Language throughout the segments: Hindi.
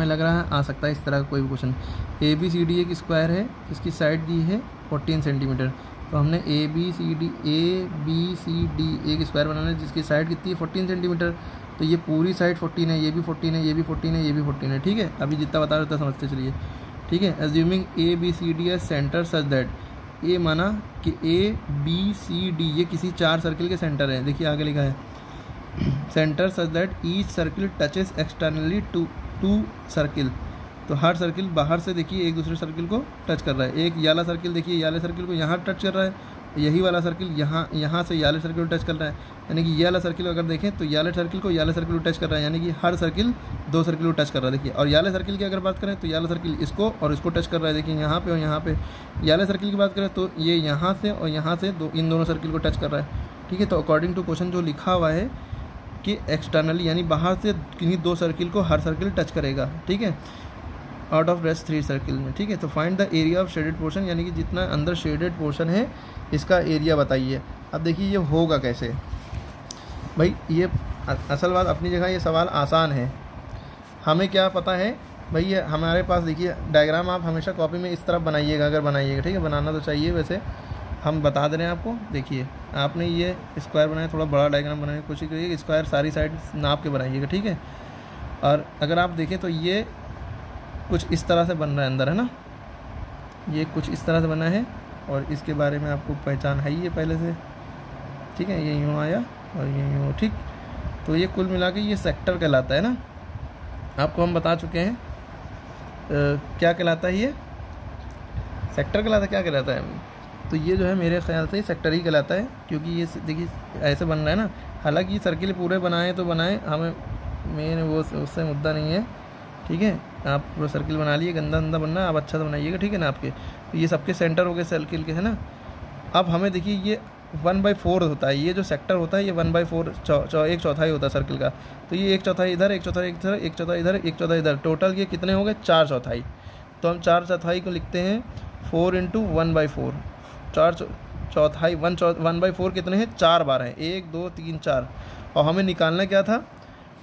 हमें लग रहा है, आ सकता है इस तरह का कोई भी question A B C D एक स्क्वायर है, इसकी साइड दी है फोर्टीन सेंटीमीटर तो हमने A B C D A B C D एक स्क्वायर बनाना है, जिसकी साइड कितनी है फोर्टीन सेंटीमीटर तो ये पूरी साइड फोर्टीन है, ये भी फोर्टीन है, ये भी फोर्टीन है, ये भी फोर्टीन है. ठीक है? अभी जितना बता रहे थे समझते चलिए. ठीक है? Assuming A B C D as centre such that A माना कि ए बी सी डी ये किसी चार सर्किल के सेंटर है. देखिए आगे लिखा है. Centre such that each circle touches externally to two circle तो हर सर्किल बाहर से देखिए, एक दूसरे सर्किल को टच कर रहा है। एक याला सर्किल देखिए, याले सर्किल को यहाँ टच कर रहा है। यही वाला सर्किल यहाँ यहाँ से याले सर्किल को टच कर रहा है। यानी कि ये वाला सर्किल अगर देखें तो याले सर्किल को याले सर्किल को टच कर रहा है। यानी कि हर सर्किल दो सर्किल को टच कर रहा है। देखिए, और याले सर्किल की अगर बात करें तो याला सर्किल इसको और इसको टच कर रहा है। देखिए, यहाँ पे और यहाँ पे। याले सर्किल की बात करें तो ये यहाँ से और यहाँ से दो, इन दोनों सर्किल को टच कर रहा है। ठीक है तो अकॉर्डिंग टू क्वेश्चन जो लिखा हुआ है कि एक्सटर्नली यानी बाहर से किन्हीं दो सर्किल को हर सर्किल टच करेगा, ठीक है? Out of rest three circle में, ठीक है? तो find the area of shaded portion यानी कि जितना अंदर शेडेड पोर्शन है, इसका एरिया बताइए। अब देखिए ये होगा कैसे? भाई, ये असल बात, अपनी जगह ये सवाल आसान है। हमें क्या पता है? भाई, ये हमारे पास देखिए डायग्राम आप हमेशा कॉपी में इस तरफ़ बनाइएगा, अगर बनाइएगा, ठीक है? बनाना तो चाहिए वैसे। हम बता दे रहे हैं आपको, देखिए। आपने ये स्क्वायर बनाया थोड़ा बड़ा डायग्राम बनाने की कोशिश करिए स्क्वायर सारी साइड नाप के बनाइएगा ठीक है? और अगर आप देखें तो ये कुछ इस तरह से बन रहा है अंदर है ना? ये कुछ इस तरह से बना है और इसके बारे में आपको पहचान है ही है पहले से ठीक है? ये यूँ आया और ये यूँ ठीक? तो ये कुल मिला के ये सेक्टर कहलाता है ना? आपको हम बता चुके हैं आ, क्या कहलाता है ये? सेक्टर कहलाता क्या कहलाता है? तो ये जो है मेरे ख्याल से सेक्टर ही कहलाता है, क्योंकि ये देखिए, ऐसे बन रहा है ना। हालाँकि सर्किल पूरे बनाए तो बनाए, हमें मेन वो उससे मुद्दा नहीं है, ठीक है? आप पूरा सर्किल बना लिए, गंदा गंदा बनना आप अच्छा से बनाइएगा, ठीक है ना आपके? तो ये सबके सेंटर हो गए सर्किल के, है ना? अब हमें देखिए ये वन बाई फोर होता है, ये जो सेक्टर होता है, ये वन बाई फोर एक चौथाई होता है सर्किल का। तो ये एक चौथाई इधर, एक चौथाई इधर, एक चौथाई इधर, एक चौथाई इधर। टोटल ये कितने हो गए? चार चौथाई। तो हम चार चौथाई को लिखते हैं four into one by four चार चौथाई, वन चौ, वन बाई फोर कितने हैं? चार बार हैं। एक, दो, तीन, चार। और हमें निकालना क्या था?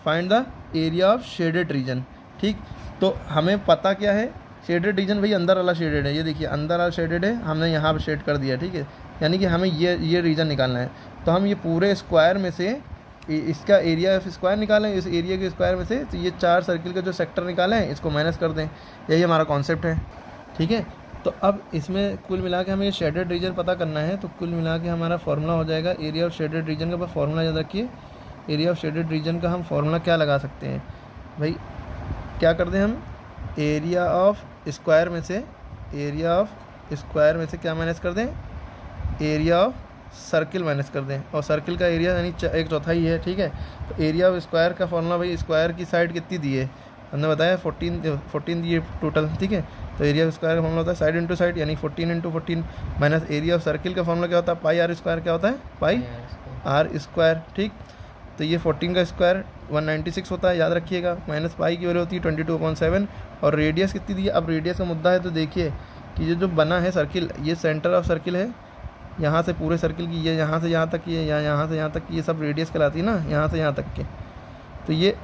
Find the area of shaded region ठीक? तो हमें पता क्या है? शेडेड रीजन भाई अंदर वाला शेडेड है। ये देखिए, अंदर वाला शेडेड है। हमने यहाँ पर शेड कर दिया, ठीक है? यानी कि हमें ये ये रीजन निकालना है। तो हम ये पूरे स्क्वायर में से इसका एरिया ऑफ़ स्क्वायर निकालें। इस एरिया के स्क्वायर में से तो ये चार सर्किल का जो सेक्टर निकालें, इसको माइनस कर दें। यही हमारा कॉन्सेप्ट है। ठीक है? तो अब इसमें कुल मिला के हमें शेडेड रीजन पता करना है तो कुल मिला के हमारा फार्मूला हो जाएगा एरिया ऑफ़ शेडेड रीजन का। फार्मूला याद रखिए एरिया ऑफ़ शेडेड रीजन का हम फार्मूला क्या लगा सकते हैं? भाई, क्या कर दें हम? एरिया ऑफ़ स्क्वायर में से एरिया ऑफ़ स्क्वायर में से क्या माइनस कर दें? एरिया ऑफ़ सर्किल माइनस कर दें। और सर्किल का एरिया यानी एक चौथाई है, ठीक है? तो एरिया ऑफ़ स्क्वायर का फॉर्मूला भाई स्क्वायर की साइड कितनी दी है? हमने बताया फोर्टीन फोर्टीन दिए टोटल ठीक है? तो एरिया स्क्वायर का फॉर्मूला होता है साइड इंटू साइड यानी fourteen into fourteen minus area of circle का फॉर्मूला क्या होता है? पाई आर स्क्वायर क्या होता है? पाई आर स्क्वायर ठीक? तो ये फोर्टीन का स्क्वायर 196 होता है याद रखिएगा। माइनस पाई की वैल्यू होती है ट्वेंटी टू पॉइंट सेवन और रेडियस कितनी दी है? अब रेडियस का मुद्दा है तो देखिए कि ये जो बना है सर्किल ये सेंटर ऑफ़ सर्किल है। यहाँ से पूरे सर्किल की ये यहाँ से यहाँ तक ये या यहाँ से यहाँ तक ये सब रेडियस कहलाती है ना? यहाँ से यहाँ तक के। तो ये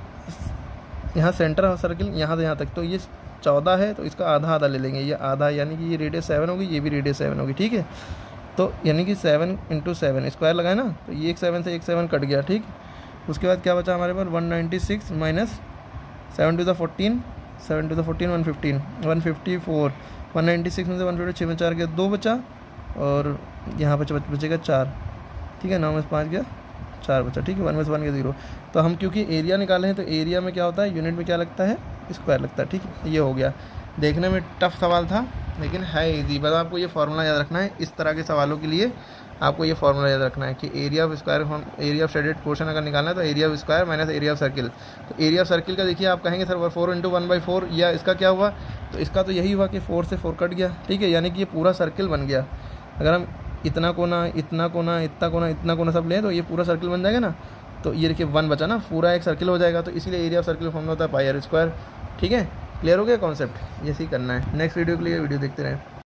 यहाँ सेंटर ऑफ़ सर्किल यहाँ से यहाँ तक। तो ये चौदह है तो इसका आधा आधा ले लेंगे। ये आधा यानी कि ये रेडियस सेवन होगी, ये भी रेडियस सेवन होगी, ठीक है? तो यानी कि सेवन इंटू सेवन स्क्वायर लगाए ना तो ये एक सेवन से एक सेवन कट गया, ठीक उसके बाद क्या बचा हमारे पास? One ninety six minus seven two the fourteen seven two the fourteen one fifteen one fifty four one ninety six में से वन फिफ्टी छः में चार गया, दो बचा, और यहाँ पर बचेगा चार, ठीक है? नौ में से पाँच गया चार बचा ठीक है? वन में से वन गया ज़ीरो तो हम क्योंकि एरिया निकाले हैं तो एरिया में क्या होता है? यूनिट में क्या लगता है? स्क्वायर लगता है, ठीक है? ये हो गया। देखने में टफ सवाल था, लेकिन है इजी बस आपको ये फार्मूला याद रखना है। इस तरह के सवालों के लिए आपको ये फार्मूला याद रखना है कि area of square area of shaded portion अगर निकालना है तो area of square minus area of circle तो एरिया ऑफ़ सर्किल का देखिए, आप कहेंगे, sir four into one by four या इसका क्या हुआ? तो इसका तो यही हुआ कि फोर से फोर कट गया, ठीक है? यानी कि ये पूरा सर्किल बन गया। अगर हम इतना कोना इतना कोना इतना कोना इतना कोना सब लें तो ये पूरा सर्किल बन जाएगा ना? तो ये देखिए वन बचा ना? पूरा एक सर्किल हो जाएगा तो इसलिए एरिया ऑफ़ सर्किल फॉर्म होता है पाई आर स्क्वायर ठीक है? क्लियर हो गया कॉन्सेप्ट ये करना है। नेक्स्ट वीडियो के लिए वीडियो देखते रहें।